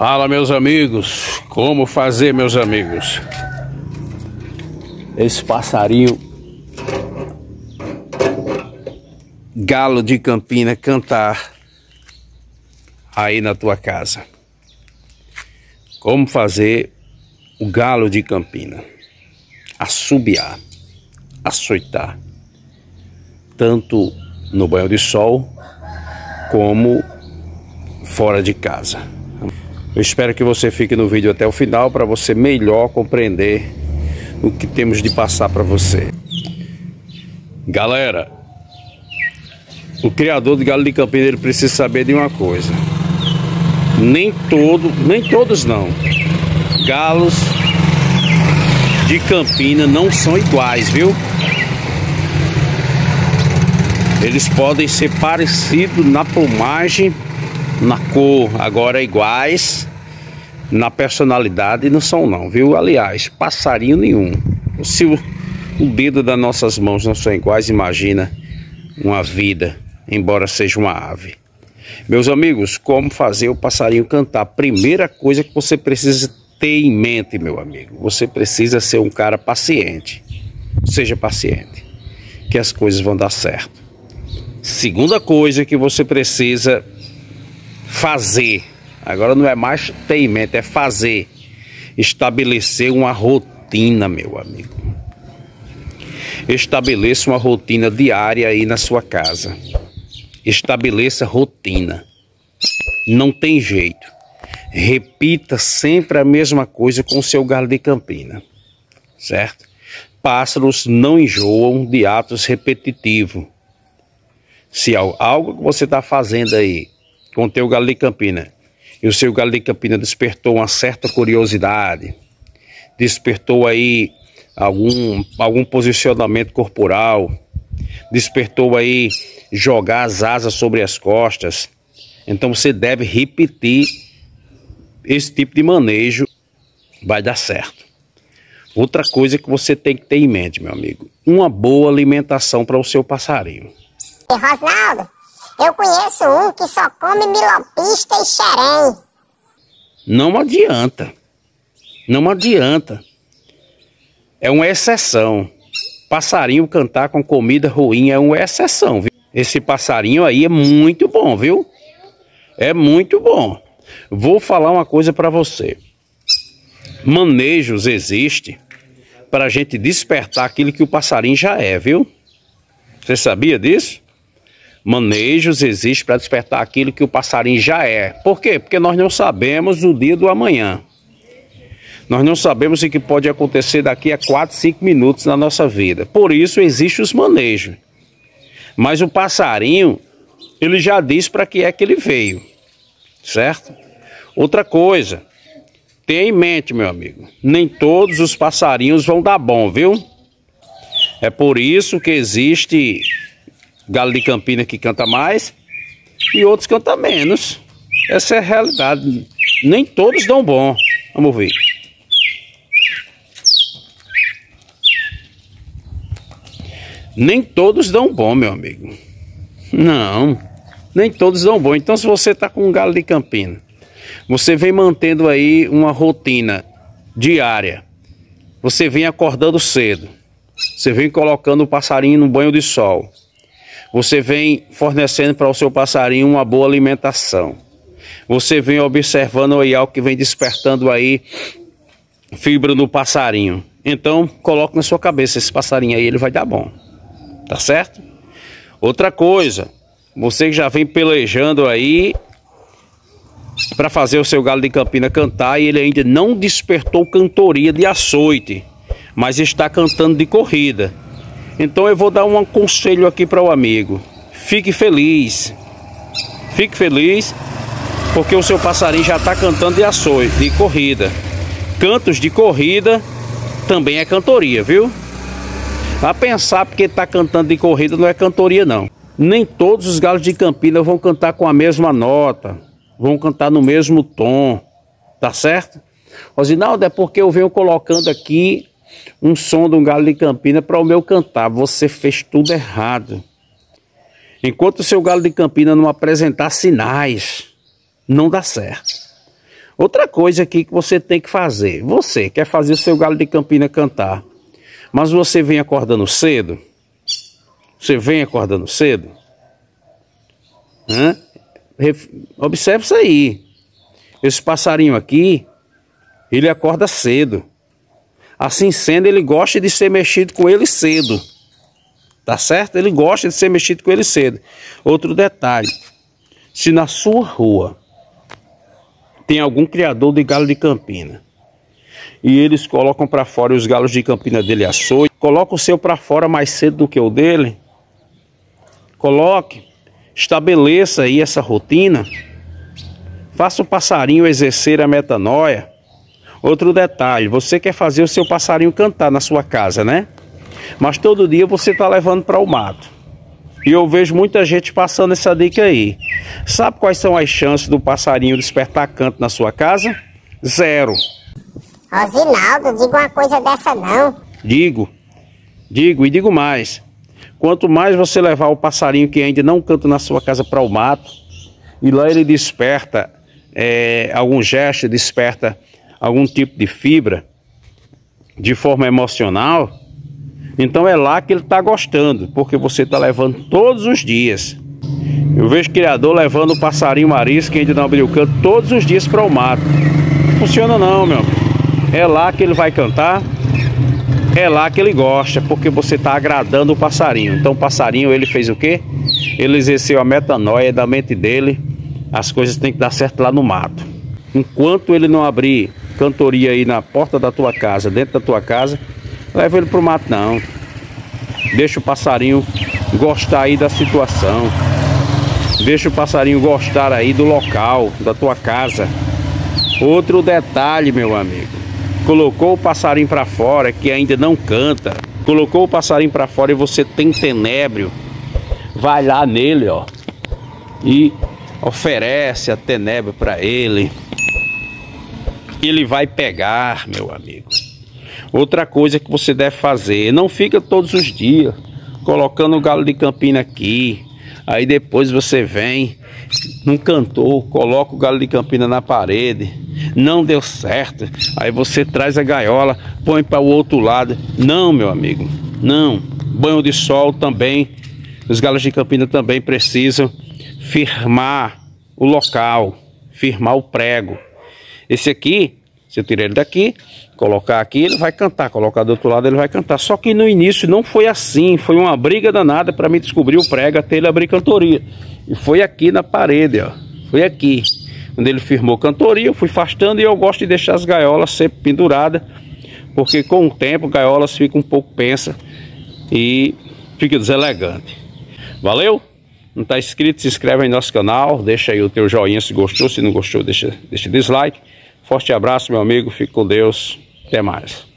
Fala, meus amigos. Como fazer, meus amigos? Esse passarinho galo de Campina cantar aí na tua casa. Como fazer o galo de Campina assobiar, açoitar, tanto no banho de sol como fora de casa. Eu espero que você fique no vídeo até o final para você melhor compreender o que temos de passar para você. Galera, o criador de galo de Campina ele precisa saber de uma coisa. Nem todo, nem todos não. Galos de Campina não são iguais, viu? Eles podem ser parecidos na plumagem, na cor, agora iguais na personalidade não são não, viu? Aliás, passarinho nenhum. Se o, o dedo das nossas mãos não são iguais, imagina uma vida, embora seja uma ave. Meus amigos, como fazer o passarinho cantar? Primeira coisa que você precisa ter em mente, meu amigo, você precisa ser um cara paciente. Seja paciente, que as coisas vão dar certo. Segunda coisa que você precisa fazer Agora não é mais ter em mente, é fazer. Estabelecer uma rotina, meu amigo. Estabeleça uma rotina diária aí na sua casa. Estabeleça rotina. Não tem jeito. Repita sempre a mesma coisa com o seu galo de campina. Certo? Pássaros não enjoam de atos repetitivos. Se algo que você está fazendo aí com o galo de campina e o seu galo de Campina despertou uma certa curiosidade, despertou aí algum, algum posicionamento corporal, despertou aí jogar as asas sobre as costas. Então você deve repetir esse tipo de manejo, vai dar certo. Outra coisa que você tem que ter em mente, meu amigo, uma boa alimentação para o seu passarinho. Rosnaldo, eu conheço um que só come milopista e xerém. Não adianta. Não adianta. É uma exceção. Passarinho cantar com comida ruim é uma exceção, viu? Esse passarinho aí é muito bom, viu? É muito bom. Vou falar uma coisa para você. Manejos existe para a gente despertar aquilo que o passarinho já é, viu? Você sabia disso? Manejos existe para despertar aquilo que o passarinho já é. Por quê? Porque nós não sabemos o dia do amanhã. Nós não sabemos o que pode acontecer daqui a 4, 5 minutos na nossa vida. Por isso existem os manejos. Mas o passarinho, ele já diz para que é que ele veio. Certo? Outra coisa, tenha em mente, meu amigo, nem todos os passarinhos vão dar bom, viu? É por isso que existe Galo de Campina que canta mais e outros cantam menos. Essa é a realidade. Nem todos dão bom. Vamos ver. Nem todos dão bom, meu amigo. Não, nem todos dão bom. Então, se você está com um galo de campina, você vem mantendo aí uma rotina diária. Você vem acordando cedo. Você vem colocando o passarinho no banho de sol. Você vem fornecendo para o seu passarinho uma boa alimentação. Você vem observando o IAL que vem despertando aí fibra no passarinho. Então, coloque na sua cabeça, esse passarinho aí ele vai dar bom. Tá certo? Outra coisa, você que já vem pelejando aí para fazer o seu galo de campina cantar e ele ainda não despertou cantoria de açoite, mas está cantando de corrida. Então eu vou dar um conselho aqui para o amigo. Fique feliz. Fique feliz porque o seu passarinho já está cantando de açoite, de corrida. Cantos de corrida também é cantoria, viu? A pensar porque está cantando de corrida não é cantoria não. Nem todos os galos de Campina vão cantar com a mesma nota, vão cantar no mesmo tom, tá certo? Rosinaldo, é porque eu venho colocando aqui um som de um galo de campina para o meu cantar. Você fez tudo errado. Enquanto o seu galo de campina não apresentar sinais, não dá certo. Outra coisa aqui que você tem que fazer. Você quer fazer o seu galo de campina cantar, mas você vem acordando cedo? Você vem acordando cedo? Hã? Observe isso aí. Esse passarinho aqui, ele acorda cedo. Assim sendo, ele gosta de ser mexido com ele cedo. Tá certo? Ele gosta de ser mexido com ele cedo. Outro detalhe: se na sua rua tem algum criador de galo de campina e eles colocam para fora os galos de campina dele açoite, coloca o seu para fora mais cedo do que o dele. Coloque, estabeleça aí essa rotina. Faça o passarinho exercer a metanoia. Outro detalhe, você quer fazer o seu passarinho cantar na sua casa, né? Mas todo dia você está levando para o mato. E eu vejo muita gente passando essa dica aí. Sabe quais são as chances do passarinho despertar canto na sua casa? Zero. Rosinaldo, diga uma coisa dessa não. Digo, digo e digo mais. Quanto mais você levar o passarinho que ainda não canta na sua casa para o mato, e lá ele desperta é, algum gesto, desperta algum tipo de fibra de forma emocional, então é lá que ele está gostando, porque você está levando todos os dias. Eu vejo criador levando o passarinho marisco que ainda não abriu o canto todos os dias para o mato. Não funciona não, meu. É lá que ele vai cantar, é lá que ele gosta, porque você está agradando o passarinho. Então o passarinho ele fez o quê? Ele exerceu a metanoia da mente dele. As coisas têm que dar certo lá no mato. Enquanto ele não abrir cantoria aí na porta da tua casa, dentro da tua casa, leva ele pro mato não. Deixa o passarinho gostar aí da situação. Deixa o passarinho gostar aí do local, da tua casa. Outro detalhe, meu amigo. Colocou o passarinho para fora que ainda não canta. Colocou o passarinho para fora e você tem tenébrio. Vai lá nele, ó. E oferece a tenébrio para ele. Ele vai pegar, meu amigo. Outra coisa que você deve fazer, não fica todos os dias colocando o galo de campina aqui, Aí depois você vem num cantor, coloca o galo de campina na parede, não deu certo. Aí você traz a gaiola, põe para o outro lado. Não, meu amigo, não. Banho de sol também. Os galos de campina também precisam firmar o local, firmar o prego. Esse aqui, se eu tirar ele daqui, Colocar aqui, ele vai cantar. Colocar do outro lado, ele vai cantar. Só que no início não foi assim. Foi uma briga danada para me descobrir o prego até ele abrir cantoria. E foi aqui na parede, ó. Foi aqui. Quando ele firmou cantoria, eu fui afastando e eu gosto de deixar as gaiolas sempre penduradas. Porque com o tempo, gaiolas ficam um pouco pensa e fica deselegante. Valeu? Não está inscrito? Se inscreve aí no nosso canal. Deixa aí o teu joinha se gostou. Se não gostou, deixa, deixa dislike. Forte abraço, meu amigo. Fique com Deus. Até mais.